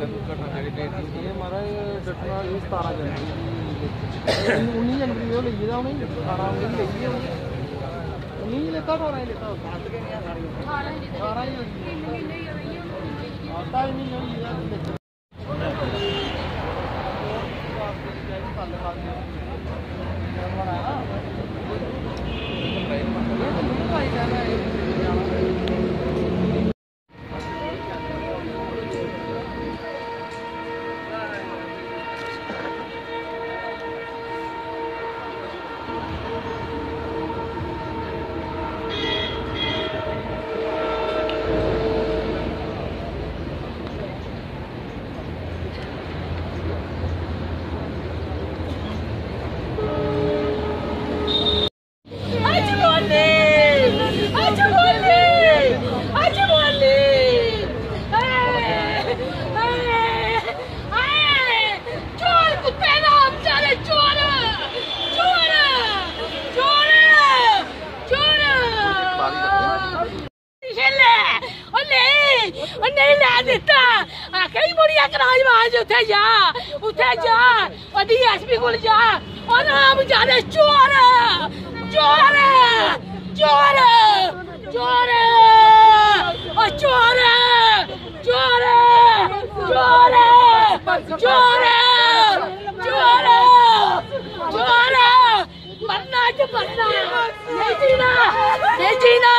ज़रूर महाराज घटना एह् जनवरी उन्नी जनवरी ओह् लेता जगराज महाज उत्थे चोर चोर चोर चोर चोर चोर चोर चोर मरना नहीं जीना। नहीं जीना।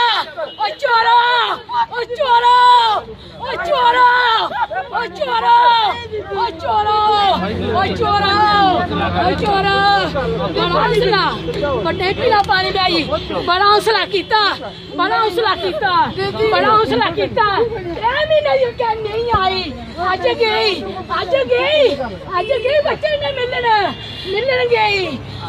ओ चोरो। ओ चोरो। ओ चोरो। ओ चोरो। ओ चोरो। ओ चोरो। ओ चोरो। बड़ा हौसला बड़े पीला पानी में आई। बड़ा हौसला कीता। बड़ा हौसला कीता। बड़ा हौसला कीता। ए मीना यू नहीं आई। आज गई। आज गई। आज गई बच्चे ने मिलने। मिलने गई।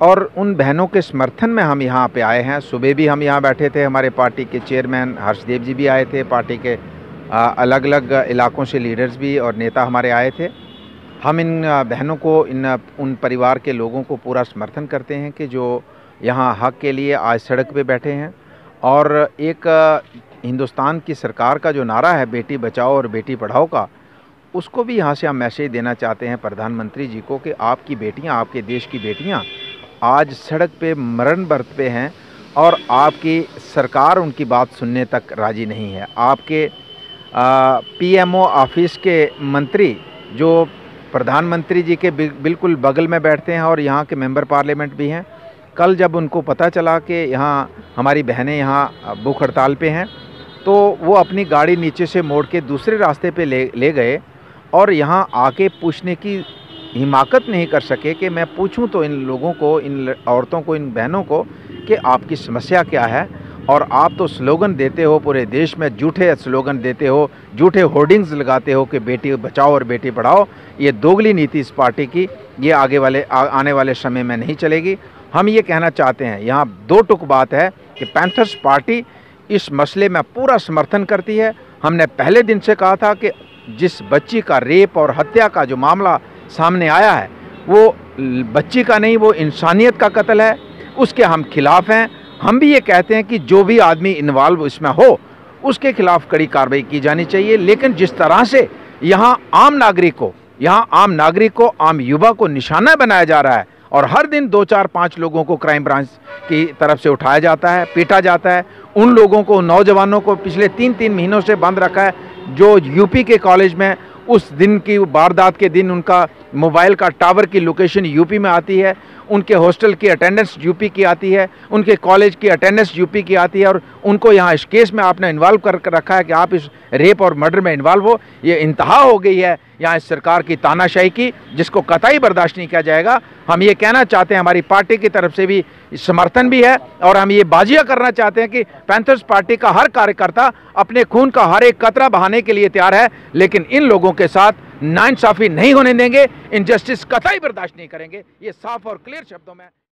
और उन बहनों के समर्थन में हम यहाँ पे आए हैं। सुबह भी हम यहाँ बैठे थे, हमारे पार्टी के चेयरमैन हर्षदेव जी भी आए थे, पार्टी के अलग अलग इलाकों से लीडर्स भी और नेता हमारे आए थे। हम इन बहनों को, इन, उन परिवार के लोगों को पूरा समर्थन करते हैं कि जो यहाँ हक के लिए आज सड़क पे बैठे हैं। और एक हिंदुस्तान की सरकार का जो नारा है, बेटी बचाओ और बेटी पढ़ाओ का, उसको भी यहाँ से हम मैसेज देना चाहते हैं प्रधानमंत्री जी को कि आपकी बेटियाँ, आपके देश की बेटियाँ आज सड़क पे मरण बर्त पे हैं और आपकी सरकार उनकी बात सुनने तक राज़ी नहीं है। आपके पीएमओ ऑफ़िस के मंत्री, जो प्रधानमंत्री जी के बिल्कुल बगल में बैठते हैं और यहाँ के मेंबर पार्लियामेंट भी हैं, कल जब उनको पता चला कि यहाँ हमारी बहनें यहाँ भूख हड़ताल पे हैं तो वो अपनी गाड़ी नीचे से मोड़ के दूसरे रास्ते पे ले ले गए और यहाँ आके पूछने की हिमाकत नहीं कर सके कि मैं पूछूँ तो इन लोगों को इन औरतों को इन बहनों को कि आपकी समस्या क्या है? और आप तो स्लोगन देते हो पूरे देश में झूठे स्लोगन देते हो झूठे होर्डिंग्स लगाते हो कि बेटी बचाओ और बेटी पढ़ाओ। ये दोगली नीति इस पार्टी की ये आगे वाले आ, आने वाले समय में नहीं चलेगी। हम ये कहना चाहते हैं यहाँ दो टुक बात है कि पैंथर्स पार्टी इस मसले में पूरा समर्थन करती है। हमने पहले दिन से कहा था कि जिस बच्ची का रेप और हत्या का जो मामला सामने आया है। वो बच्ची का नहीं, वो इंसानियत का कत्ल है। उसके हम खिलाफ हैं। हम भी ये कहते हैं कि जो भी आदमी इन्वॉल्व इसमें हो, उसके खिलाफ कड़ी कार्रवाई की जानी चाहिए। लेकिन जिस तरह से यहाँ आम नागरिक को, यहाँ आम नागरिक को, आम युवा को निशाना बनाया जा रहा है और हर दिन दो, चार, पाँच लोगों को क्राइम ब्रांच की तरफ़ से उठाया जाता है, पीटा जाता है, उन लोगों को, नौजवानों को पिछले तीन तीन महीनों से बंद रखा है। जो यूपी के कॉलेज में उस दिन की वारदात के दिन उनका मोबाइल का टावर की लोकेशन यूपी में आती है, उनके हॉस्टल की अटेंडेंस यूपी की आती है, उनके कॉलेज की अटेंडेंस यूपी की आती है और उनको यहाँ इस केस में आपने इन्वॉल्व कर रखा है कि आप इस रेप और मर्डर में इन्वॉल्व हो। ये इंतहा हो गई है यहाँ इस सरकार की तानाशाही की, जिसको कतई बर्दाश्त नहीं किया जाएगा। हम ये कहना चाहते हैं, हमारी पार्टी की तरफ़ से भी समर्थन भी है और हम ये बाजिया करना चाहते हैं कि पैंथर्स पार्टी का हर कार्यकर्ता अपने खून का हर एक कतरा बहाने के लिए तैयार है, लेकिन इन लोगों के साथ नाइंसाफ़ी नहीं होने देंगे इनजस्टिस कतई बर्दाश्त नहीं करेंगे। ये साफ़ और क्लियर शब्दों में